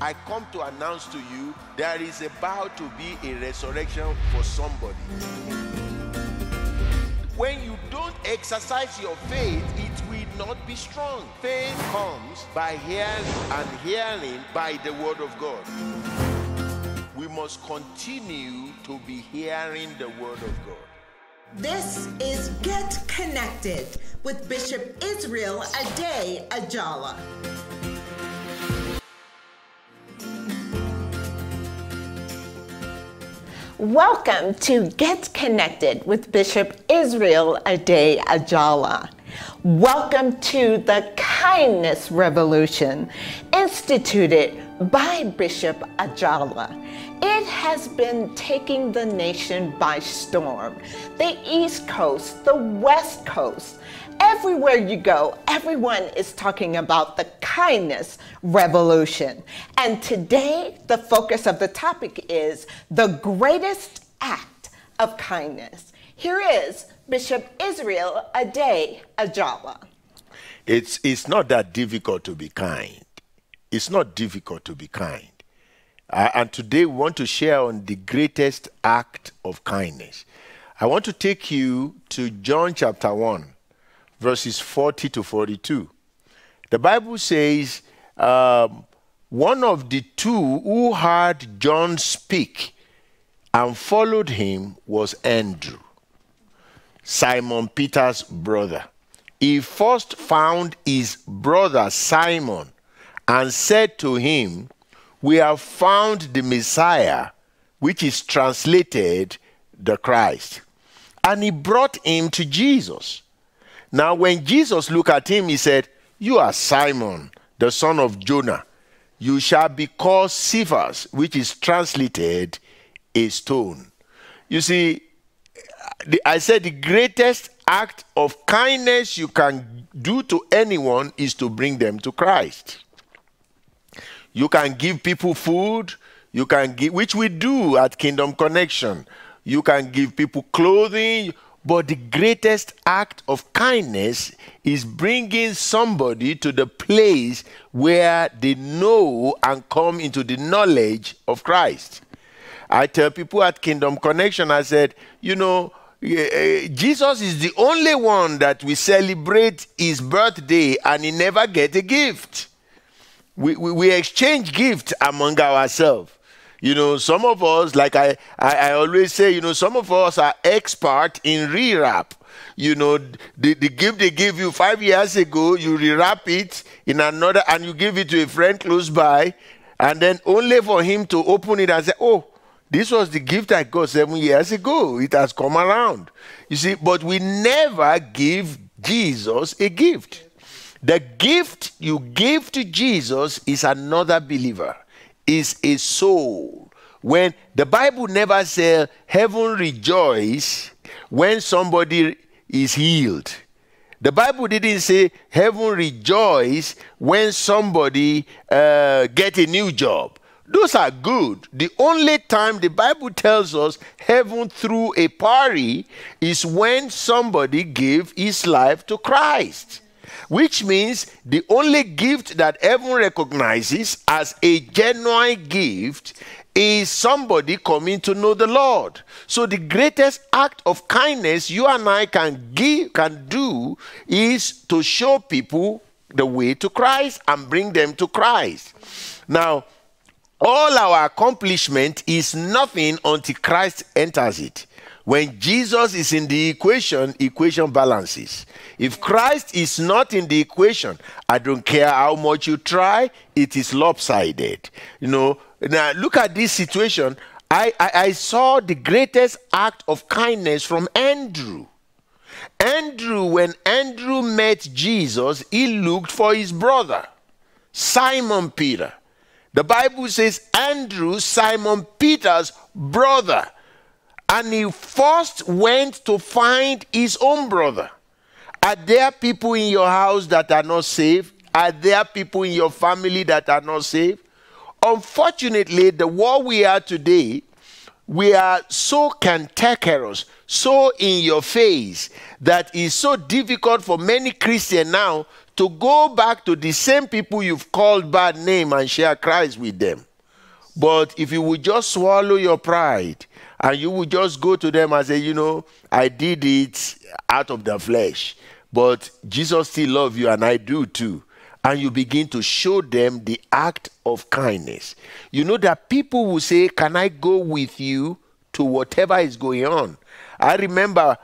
I come to announce to you there is about to be a resurrection for somebody. When you don't exercise your faith, it will not be strong. Faith comes by hearing and hearing by the word of God. We must continue to be hearing the word of God. This is Get Connected with Bishop Israel Ade Ajala. Welcome to Get Connected with Bishop Israel Ade Ajala. Welcome to the Kindness Revolution, instituted by Bishop Ajala. It has been taking the nation by storm. The East Coast, the West Coast, everywhere you go, everyone is talking about the kindness revolution. And today, the focus of the topic is the greatest act of kindness. Here is Bishop Israel Ade Ajala. It's, it's not that difficult to be kind. It's not difficult to be kind. Uh, and today we want to share on the greatest act of kindness. I want to take you to John chapter 1, verses 40 to 42. The Bible says, um, one of the two who heard John speak and followed him was Andrew, Simon Peter's brother. He first found his brother Simon and said to him, We have found the Messiah, which is translated the Christ. And he brought him to Jesus. Now, when Jesus looked at him, he said, You are Simon, the son of Jonah. You shall be called Cephas, which is translated a stone. You see, I said the greatest act of kindness you can do to anyone is to bring them to Christ. You can give people food, you can give, which we do at Kingdom Connection. You can give people clothing, but the greatest act of kindness is bringing somebody to the place where they know and come into the knowledge of Christ. I tell people at Kingdom Connection, I said, you know, eh, Jesus is the only one that we celebrate his birthday and he never get a gift we, we, we exchange gifts among ourselves. You know, some of us, like I, I, I, always say, you know, some of us are expert in rewrap. You know, the, the gift they give you five years ago, you rewrap it in another and you give it to a friend close by, and then only for him to open it and say, oh, this was the gift I got seven years ago. It has come around. You see, but we never give Jesus a gift. The gift you give to Jesus is another believer, is a soul. When the Bible never says heaven rejoice when somebody is healed. The Bible didn't say heaven rejoice when somebody uh, get a new job. Those are good. The only time the Bible tells us heaven threw a party is when somebody gave his life to Christ which means the only gift that heaven recognizes as a genuine gift is somebody coming to know the Lord. So the greatest act of kindness you and I can give can do is to show people the way to Christ and bring them to Christ. Now, all our accomplishment is nothing until Christ enters it. When Jesus is in the equation, equation balances. If Christ is not in the equation, I don't care how much you try, it is lopsided. You know, now look at this situation. I, I, I saw the greatest act of kindness from Andrew. Andrew, when Andrew met Jesus, he looked for his brother, Simon Peter. The Bible says Andrew, Simon Peter's brother. And he first went to find his own brother. Are there people in your house that are not saved? Are there people in your family that are not saved? Unfortunately, the world we are today, we are so cantankerous, so in your face, that it's so difficult for many Christians now to go back to the same people you've called bad name and share Christ with them. But if you would just swallow your pride and you would just go to them and say, you know, I did it out of the flesh, but Jesus still loves you and I do too. And you begin to show them the act of kindness. You know that people will say, Can I go with you to whatever is going on? I remember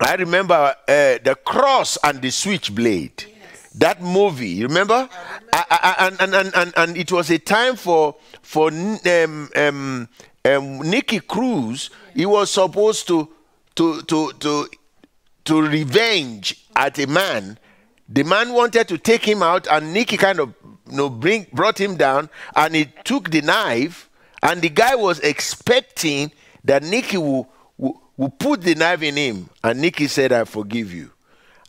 I remember uh, the cross and the switchblade. Yes. That movie, you remember? remember. I, I, and, and, and, and it was a time for for um, um, um, Nicky Cruz. He was supposed to to to to to revenge at a man. The man wanted to take him out, and Nicky kind of you know bring brought him down, and he took the knife, and the guy was expecting that Nicky will will put the knife in him, and Nicky said, I forgive you.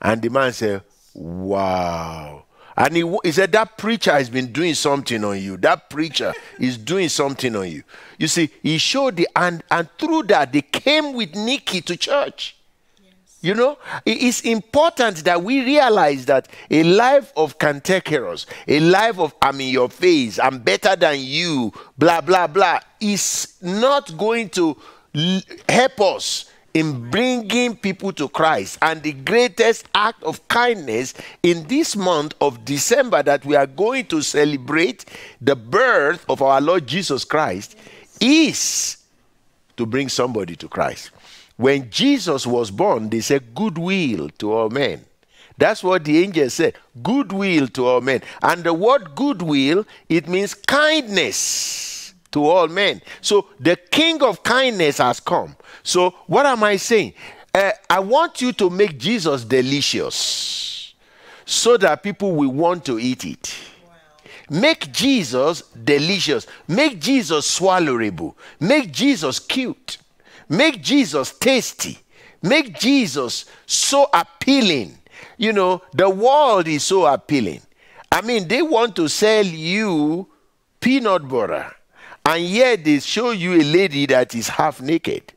And the man said, Wow. And he, he said, That preacher has been doing something on you. That preacher is doing something on you. You see, he showed the, and, and through that, they came with Nicky to church. You know, it is important that we realize that a life of cantankerous, a life of I'm in your face, I'm better than you, blah, blah, blah, is not going to help us in bringing people to Christ. And the greatest act of kindness in this month of December that we are going to celebrate the birth of our Lord Jesus Christ is to bring somebody to Christ. When Jesus was born, they said, Goodwill to all men. That's what the angel said. Goodwill to all men. And the word goodwill, it means kindness to all men. So the king of kindness has come. So what am I saying? Uh, I want you to make Jesus delicious so that people will want to eat it. Make Jesus delicious. Make Jesus swallowable. Make Jesus cute. Make Jesus tasty. Make Jesus so appealing. You know, the world is so appealing. I mean, they want to sell you peanut butter and yet they show you a lady that is half naked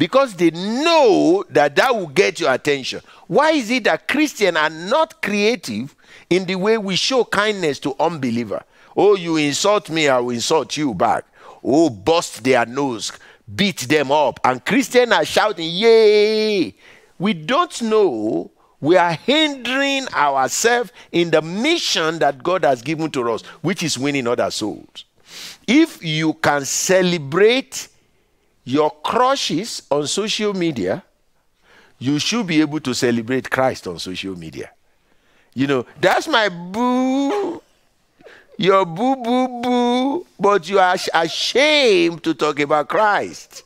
because they know that that will get your attention. Why is it that Christians are not creative in the way we show kindness to unbeliever? Oh, you insult me, I will insult you back. Oh, bust their nose, beat them up. And Christians are shouting, Yay! We don't know we are hindering ourselves in the mission that God has given to us, which is winning other souls. If you can celebrate your crushes on social media, you should be able to celebrate Christ on social media. You know, that's my boo. Your boo, boo, boo. But you are ashamed to talk about Christ.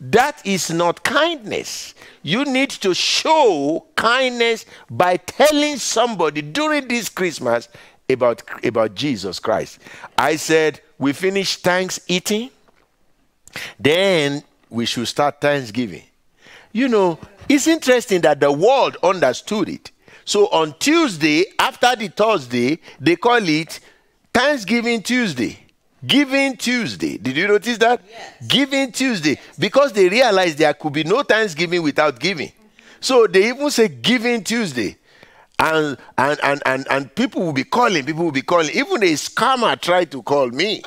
That is not kindness. You need to show kindness by telling somebody during this Christmas about, about Jesus Christ. I said, we finish thanks eating, then we should start Thanksgiving. You know, it's interesting that the world understood it. So on Tuesday, after the Thursday, they call it Thanksgiving Tuesday. Giving Tuesday. Did you notice that? Yes. Giving Tuesday. Because they realized there could be no Thanksgiving without giving. So they even say Giving Tuesday. And, and, and, and, and people will be calling, people will be calling. Even a scammer tried to call me.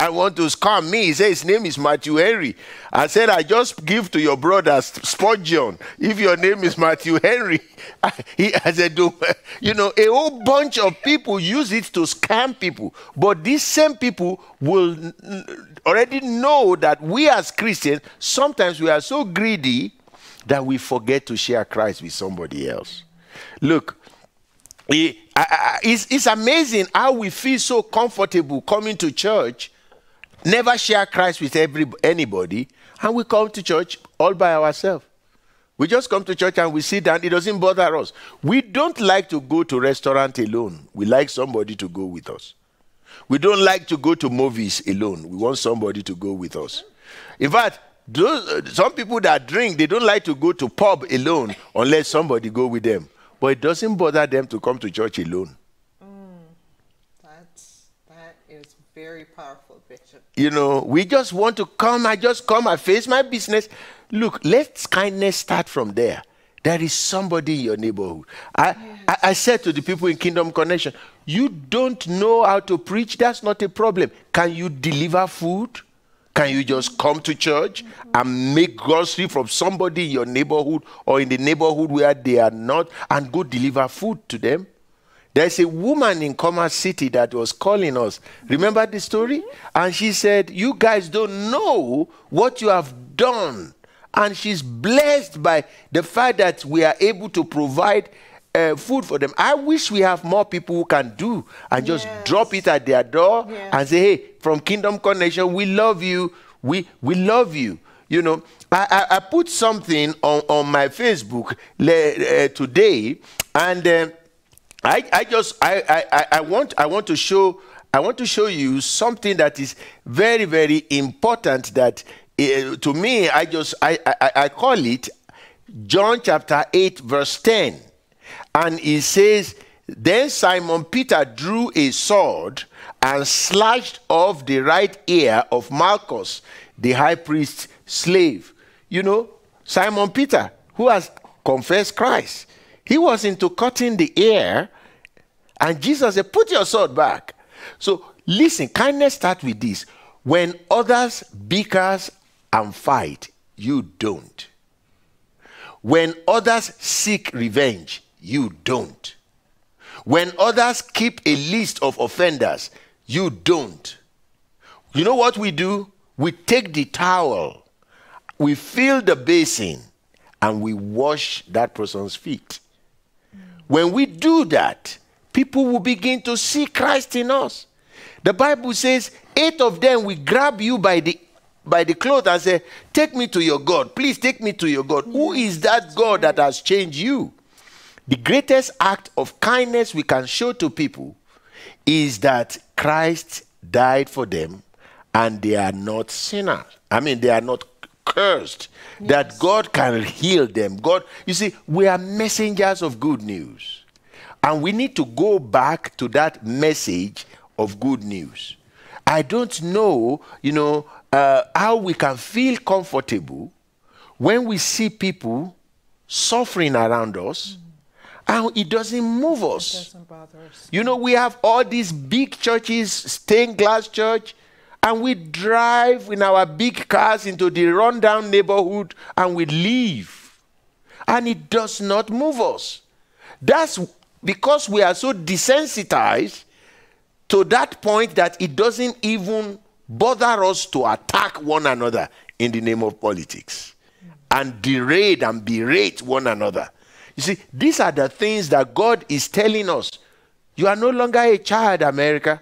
I want to scam me. He said his name is Matthew Henry. I said, I just give to your brother Spurgeon. If your name is Matthew Henry, I, he, I said, do, you know, a whole bunch of people use it to scam people. But these same people will already know that we as Christians, sometimes we are so greedy that we forget to share Christ with somebody else. Look, it's, it's amazing how we feel so comfortable coming to church, never share Christ with every, anybody, and we come to church all by ourselves. We just come to church and we sit down. It doesn't bother us. We don't like to go to restaurant alone. We like somebody to go with us. We don't like to go to movies alone. We want somebody to go with us. In fact, those, some people that drink, they don't like to go to pub alone unless somebody go with them. But it doesn't bother them to come to church alone. Mm, that's, that is very powerful. You know, we just want to come. I just come. I face my business. Look, let kindness start from there. There is somebody in your neighborhood. I, I, I said to the people in Kingdom Connection, you don't know how to preach, that's not a problem. Can you deliver food? Can you just come to church and make grocery from somebody in your neighborhood or in the neighborhood where they are not and go deliver food to them? There's a woman in Commerce City that was calling us. Remember the story? And she said, You guys don't know what you have done. And she's blessed by the fact that we are able to provide uh, food for them. I wish we have more people who can do and just Yes. drop it at their door Yes. and say, "Hey, from Kingdom Connection, we love you. We we love you." You know, I I, I put something on on my Facebook le- uh, today, and um, I I just I, I I- want I want to show. I want to show you something that is very, very important. That uh, to me, I just I, I I call it John chapter eight, verse ten. And he says, Then Simon Peter drew a sword and slashed off the right ear of Malchus, the high priest's slave. You know, Simon Peter, who has confessed Christ, he was into cutting the ear, and Jesus said, Put your sword back. So listen, kindness starts with this. When others bickers and fight, you don't. When others seek revenge, you don't. When others keep a list of offenders, you don't. You know what we do? We take the towel, we fill the basin, and we wash that person's feet. When we do that, people will begin to see Christ in us. The Bible says, eight of them will grab you by the by the cloth and say, Take me to your God. Please take me to your God. Who is that God that has changed you? The greatest act of kindness we can show to people is that Christ died for them and they are not sinners. I mean, they are not cursed. That God can heal them. God, you see, we are messengers of good news. And we need to go back to that message of good news. I don't know, you know, uh, how we can feel comfortable when we see people suffering around us and it doesn't move us. Doesn't bother us. You know, we have all these big churches, stained glass church, and we drive in our big cars into the rundown neighborhood and we leave. And it does not move us. That's because we are so desensitized to that point that it doesn't even bother us to attack one another in the name of politics and deride and berate one another. You see, these are the things that God is telling us. You are no longer a child, America.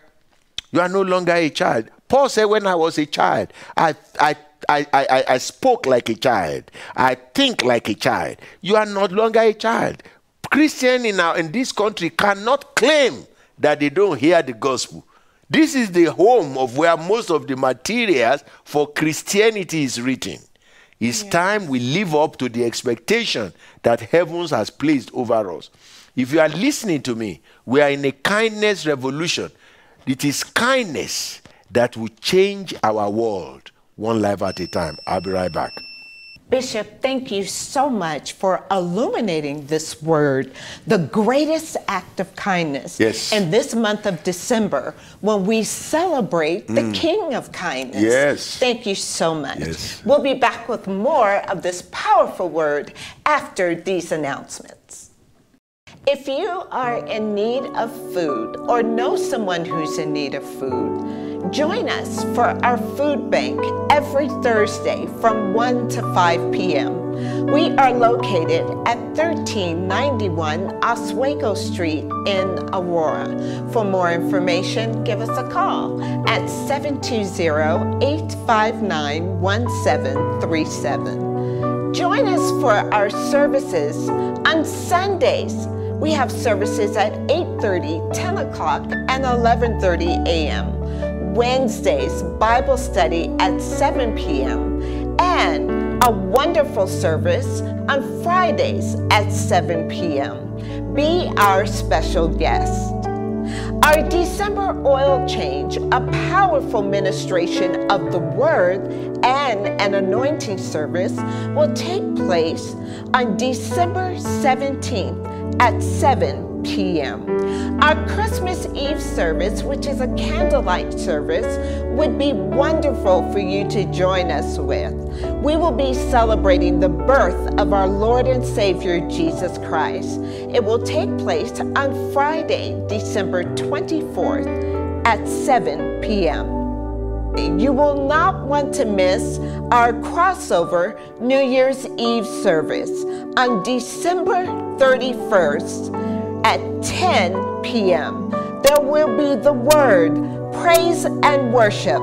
You are no longer a child. Paul said, When I was a child, I, I, I, I, I spoke like a child. I think like a child. You are no longer a child. Christian in, our, in this country cannot claim that they don't hear the gospel. This is the home of where most of the materials for Christianity is written. It's time we live up to the expectation that heavens has placed over us. If you are listening to me, we are in a kindness revolution. It is kindness that will change our world one life at a time. I'll be right back. Bishop, thank you so much for illuminating this word, the greatest act of kindness. Yes. In this month of December, when we celebrate the mm. King of Kindness. Yes. Thank you so much. Yes. We'll be back with more of this powerful word after these announcements. If you are in need of food or know someone who's in need of food, join us for our food bank every Thursday from 1 to 5 p.m. We are located at 1391 Oswego Street in Aurora. For more information, give us a call at 720-859-1737. Join us for our services on Sundays. We have services at 8:30, 10 o'clock, and 11:30 a.m. Wednesdays, Bible study at 7 p.m. and a wonderful service on Fridays at 7 p.m. Be our special guest. Our December oil change, a powerful ministration of the word and an anointing service will take place on December 17th at 7 p.m. Our Christmas Eve service, which is a candlelight service, would be wonderful for you to join us with. We will be celebrating the birth of our Lord and Savior Jesus Christ. It will take place on Friday, December 24th at 7 p.m. You will not want to miss our crossover New Year's Eve service on December 31st at 10 p.m. There will be the word, praise and worship,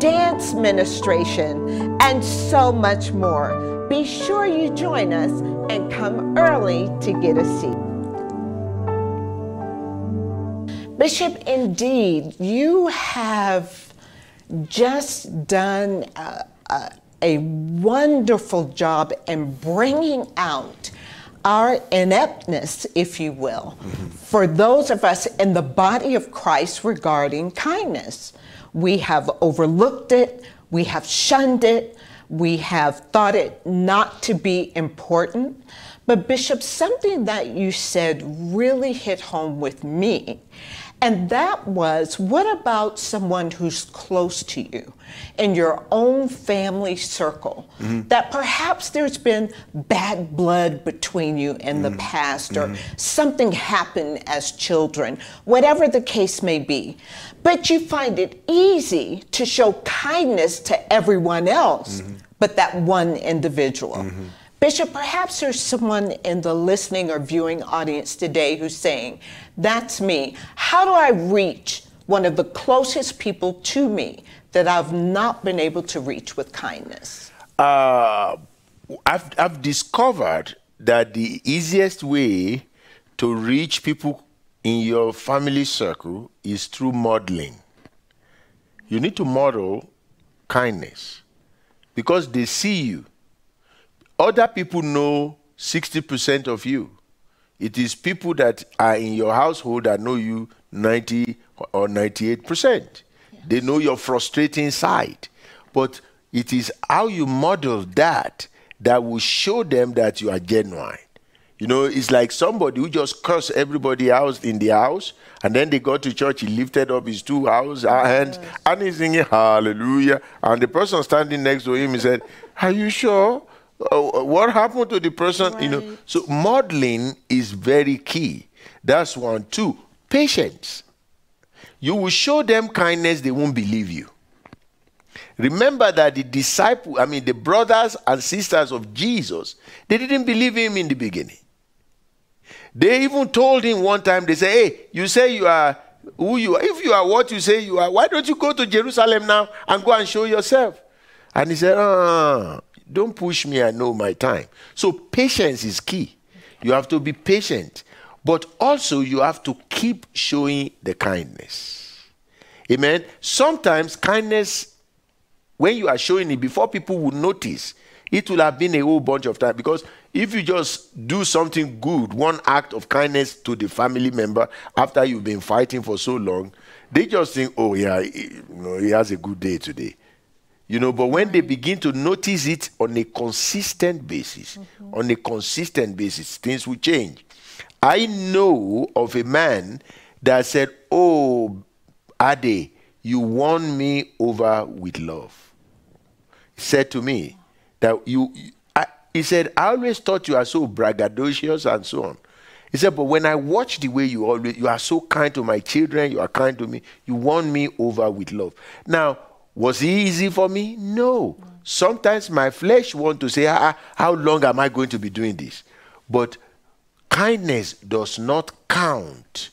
dance ministration, and so much more. Be sure you join us and come early to get a seat. Bishop, indeed, you have just done a, a, a wonderful job in bringing out our ineptness, if you will, mm-hmm. for those of us in the body of Christ regarding kindness. We have overlooked it, we have shunned it, we have thought it not to be important. But, Bishop, something that you said really hit home with me. And that was what about someone who's close to you in your own family circle mm-hmm. that perhaps there's been bad blood between you in mm-hmm. the past or mm-hmm. something happened as children, whatever the case may be. But you find it easy to show kindness to everyone else, mm-hmm. but that one individual. Bishop, perhaps there's someone in the listening or viewing audience today who's saying, That's me. How do I reach one of the closest people to me that I've not been able to reach with kindness? Uh, I've, I've discovered that the easiest way to reach people in your family circle is through modeling. You need to model kindness because they see you other people know 60% of you. It is people that are in your household that know you 90 or 98%. Yes. They know your frustrating side. But it is how you model that that will show them that you are genuine. You know, it's like somebody who just cursed everybody else in the house, and then they got to church, he lifted up his two house, hands, yes. and he's singing hallelujah. And the person standing next to him, he said, Are you sure? Uh, what happened to the person right. you know so modeling is very key. That's one. Two patience. You will show them kindness they won't believe you. Remember that the disciple i mean the brothers and sisters of jesus they didn't believe him in the beginning. They even told him one time they say hey you say you are who you are. If you are what you say you are why don't you go to jerusalem now and go and show yourself? And he said ah don't push me, I know my time. So patience is key. You have to be patient, but also you have to keep showing the kindness. Amen. Sometimes kindness, when you are showing it before people will notice, it will have been a whole bunch of time because if you just do something good, one act of kindness to the family member after you've been fighting for so long, they just think, oh yeah, you know, he has a good day today. You know, but when they begin to notice it on a consistent basis, mm-hmm. on a consistent basis, things will change. I know of a man that said, Oh, Ade, you won me over with love. He said to me that you, I, he said, I always thought you are so braggadocious and so on. He said, but when I watch the way you always, you are so kind to my children, you are kind to me, you won me over with love. Now, was it easy for me? No. Sometimes my flesh want to say, ah, how long am I going to be doing this? But kindness does not count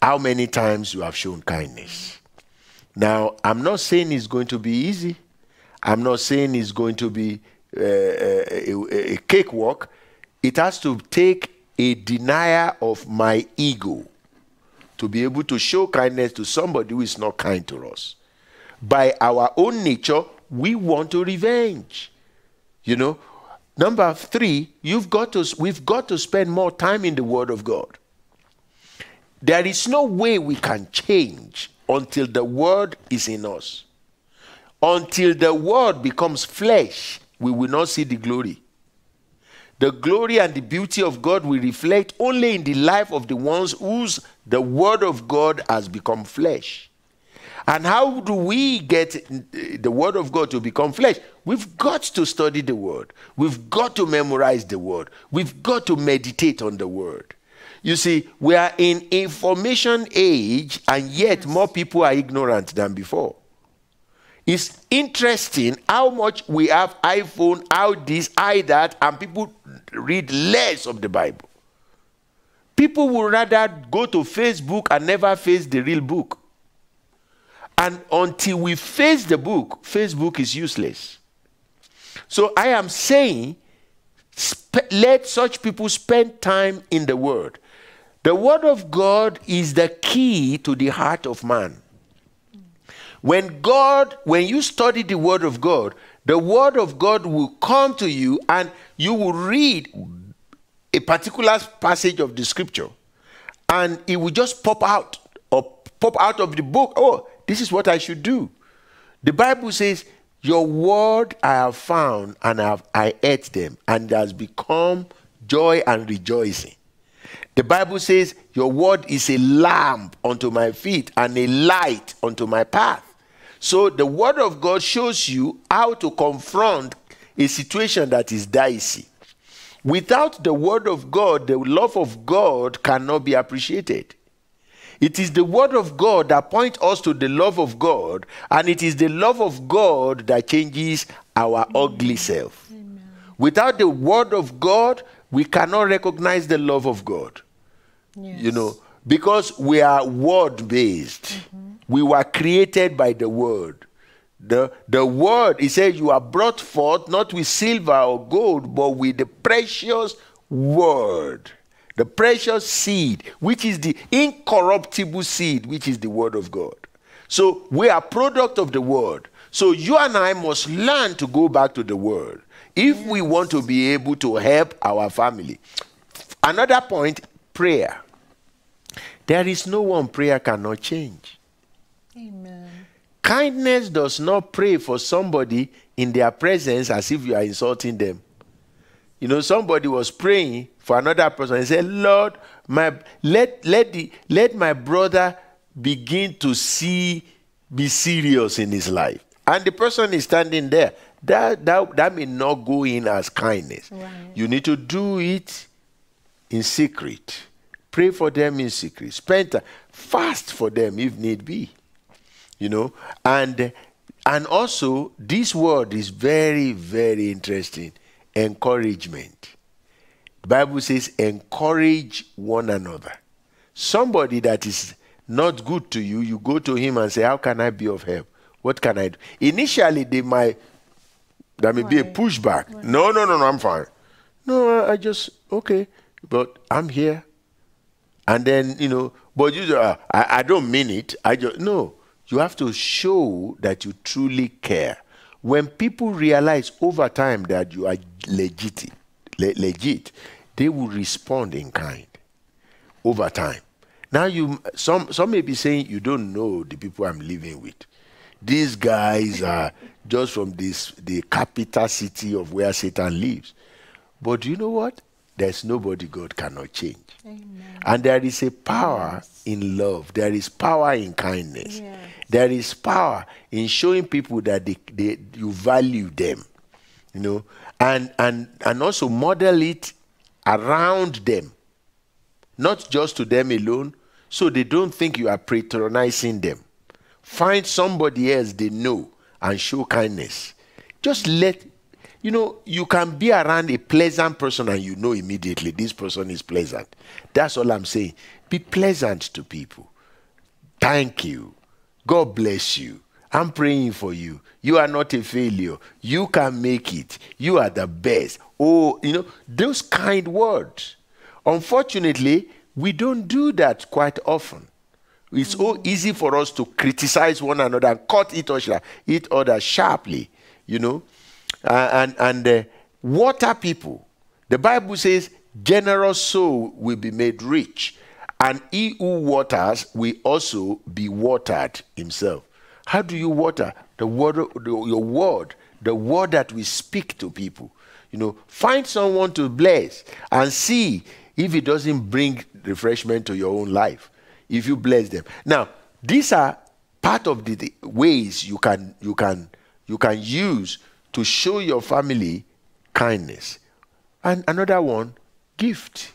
how many times you have shown kindness. Now, I'm not saying it's going to be easy. I'm not saying it's going to be uh, a, a, a cakewalk. It has to take a denial of my ego to be able to show kindness to somebody who is not kind to us by our own nature, we want to revenge. You know, number three, you've got to, we've got to spend more time in the Word of God. There is no way we can change until the Word is in us. until the word becomes flesh, we will not see the glory. The glory and the beauty of God will reflect only in the life of the ones whose the word of God has become flesh. And how do we get uh, the word of God to become flesh? We've got to study the word. We've got to memorize the word. We've got to meditate on the word. You see, we are in information age and yet more people are ignorant than before. It's interesting how much we have iPhone, how this, I that, and people read less of the Bible. People would rather go to Facebook and never face the real book. And until we face the book, Facebook is useless. So I am saying, let such people spend time in the Word. The Word of God is the key to the heart of man. When God, when you study the Word of God, the Word of God will come to you and you will read a particular passage of the Scripture and it will just pop out or pop out of the book. Oh, this is what I should do. The Bible says, Your word I have found and I, have, I ate them, and it has become joy and rejoicing. The Bible says, Your word is a lamp unto my feet and a light unto my path. So the word of God shows you how to confront a situation that is dicey. Without the word of God, the love of God cannot be appreciated. It is the Word of God that points us to the love of God, and it is the love of God that changes our Amen. ugly self. Amen. Without the Word of God, we cannot recognize the love of God. Yes. You know, because we are word based. Mm-hmm. We were created by the Word. The, the word, he says, you are brought forth not with silver or gold, but with the precious word the precious seed, which is the incorruptible seed, which is the word of God. So we are product of the word. So you and I must learn to go back to the word if we want to be able to help our family. Another point, prayer. There is no one prayer cannot change. Amen. Kindness does not pray for somebody in their presence as if you are insulting them. You know, somebody was praying for another person and said, Lord, my let let the let my brother begin to see be serious in his life. And the person is standing there. That that, that may not go in as kindness. Right. You need to do it in secret. Pray for them in secret. Spend time. Fast for them if need be. You know, and and also this word is very, very interesting encouragement. The Bible says, encourage one another. Somebody that is not good to you, you go to him and say, How can I be of help? What can I do? Initially, they might, there may be a pushback. No, no, no, no, I'm fine. No, I just, okay, but I'm here. And then, you know, but you, uh, I, I don't mean it. I just, no. You have to show that you truly care. When people realize over time that you are legit, le- legit, they will respond in kind over time. Now you some some may be saying you don't know the people I'm living with. These guys are just from this the capital city of where Satan lives. But do you know what? There's nobody God cannot change. Amen. And there is a power yes. in love. There is power in kindness. Yes. There is power in showing people that they, they, you value them. You know, and and and also model it around them. Not just to them alone. So they don't think you are patronizing them. Find somebody else they know and show kindness. Just let you know you can be around a pleasant person and you know immediately this person is pleasant. That's all i'm saying. Be pleasant to people. Thank you. God bless you I'm praying for you. You are not a failure. You can make it. You are the best. Oh, you know, those kind words. Unfortunately, we don't do that quite often. It's mm. so easy for us to criticize one another and cut each other, each other sharply, you know. Uh, and and uh, water people. The Bible says, generous soul will be made rich, and he who waters will also be watered himself. How do you water? the word, the, your word, the word that we speak to people. You know, find someone to bless and see if it doesn't bring refreshment to your own life. If you bless them. Now, these are part of the, the ways you can you can you can use to show your family kindness. And another one, gift.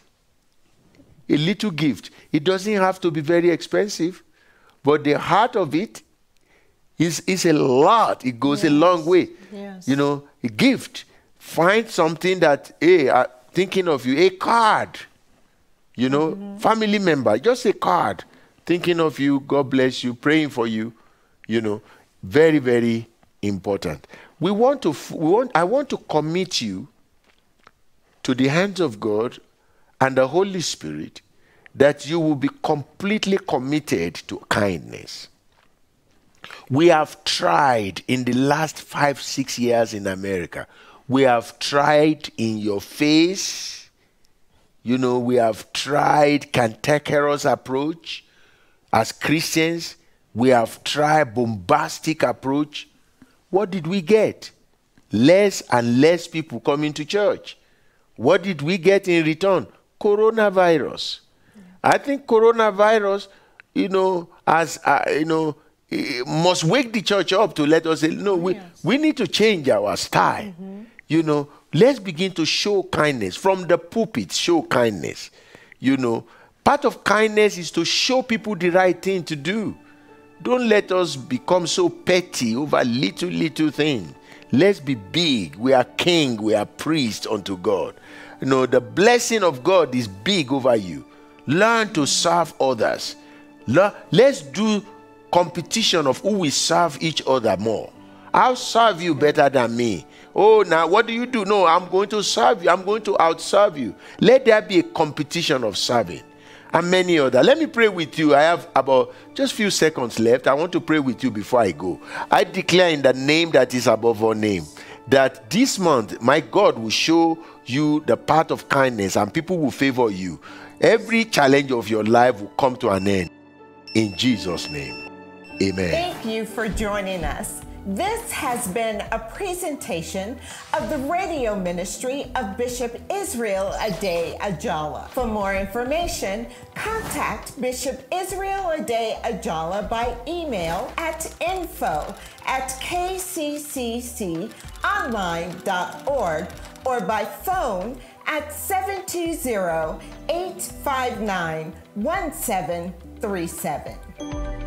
A little gift. It doesn't have to be very expensive, but the heart of it is, is a lot. It goes yes. a long way. Yes. You know, a gift. Find something that, hey, I'm thinking of you, a card. You know, mm-hmm. family member, just a card. Thinking of you, God bless you, praying for you. You know, very, very important. We want to, we want, I want to commit you to the hands of God and the Holy Spirit that you will be completely committed to kindness. We have tried in the last five, six years in America, we have tried in your face. You know, we have tried cantankerous approach as Christians. We have tried bombastic approach. What did we get? Less and less people coming to church. What did we get in return? Coronavirus. I think coronavirus, you know, as uh, you know, must wake the church up to let us say, no, we, yes. we need to change our style. Mm-hmm. You know, let's begin to show kindness from the pulpit. Show kindness. You know, part of kindness is to show people the right thing to do. Don't let us become so petty over little little things. Let's be big. We are king. We are priest unto God. You know, the blessing of God is big over you. Learn to serve others. let's do competition of who will serve each other more. I'll serve you better than me. Oh, now what do you do? No, I'm going to serve you. I'm going to outserve you. Let there be a competition of serving. And many other. Let me pray with you. I have about just few seconds left. I want to pray with you before I go. I declare in the name that is above all name that this month my God will show you the path of kindness and people will favor you. Every challenge of your life will come to an end. In Jesus' name. Amen. Thank you for joining us. This has been a presentation of the radio ministry of Bishop Israel Ade Ajala. For more information, contact Bishop Israel Ade Ajala by email at info at kccconline.org or by phone at 720 859 1737.